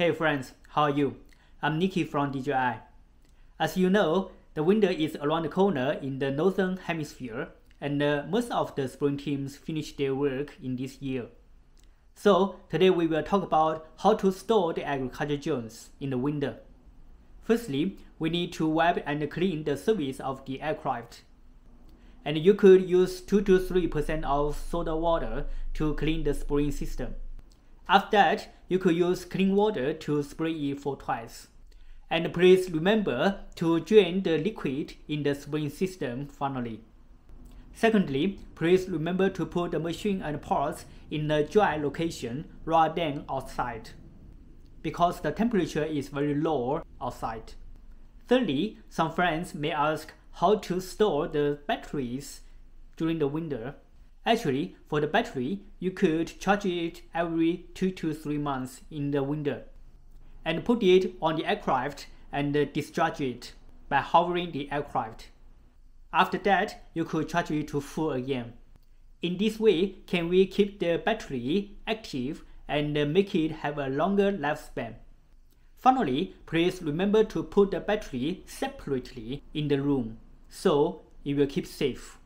Hey friends, how are you? I'm Nicky from DJI. As you know, the winter is around the corner in the northern hemisphere, and uh, most of the spring teams finish their work in this year. So today we will talk about how to store the agriculture drones in the winter. Firstly, we need to wipe and clean the surface of the aircraft. And you could use 2 to 3% of soda water to clean the spraying system. After that, you could use clean water to spray it for twice. And please remember to drain the liquid in the spraying system finally. Secondly, please remember to put the machine and parts in a dry location rather than outside, because the temperature is very low outside. Thirdly, some friends may ask how to store the batteries during the winter Actually, for the battery, you could charge it every 2 to 3 months in the winter and put it on the aircraft and discharge it by hovering the aircraft. After that, you could charge it to full again. In this way, can we keep the battery active and make it have a longer lifespan. Finally, please remember to put the battery separately in the room, so it will keep safe.